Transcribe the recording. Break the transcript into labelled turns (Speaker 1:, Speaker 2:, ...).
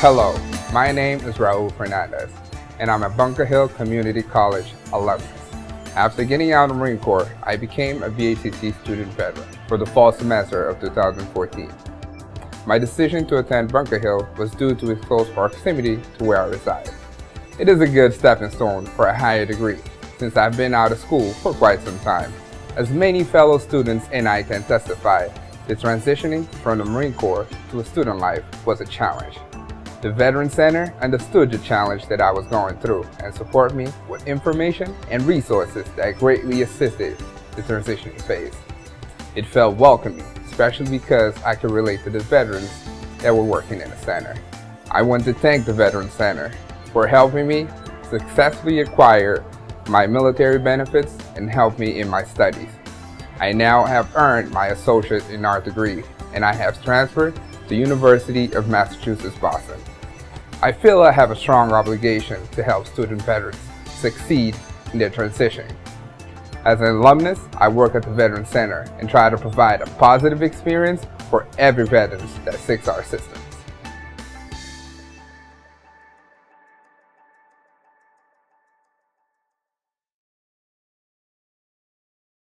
Speaker 1: Hello, my name is Raul Fernandes, and I'm a Bunker Hill Community College alumnus. After getting out of the Marine Corps, I became a BHCC student veteran for the fall semester of 2014. My decision to attend Bunker Hill was due to its close proximity to where I reside. It is a good stepping stone for a higher degree, since I've been out of school for quite some time. As many fellow students and I can testify, the transitioning from the Marine Corps to a student life was a challenge. The Veteran Center understood the challenge that I was going through and supported me with information and resources that greatly assisted the transitioning phase. It felt welcoming, especially because I could relate to the veterans that were working in the center. I want to thank the Veteran Center for helping me successfully acquire my military benefits and help me in my studies. I now have earned my associate in art degree and I have transferred to University of Massachusetts Boston. I feel I have a strong obligation to help student veterans succeed in their transition. As an alumnus, I work at the Veteran Center and try to provide a positive experience for every veteran that seeks our assistance.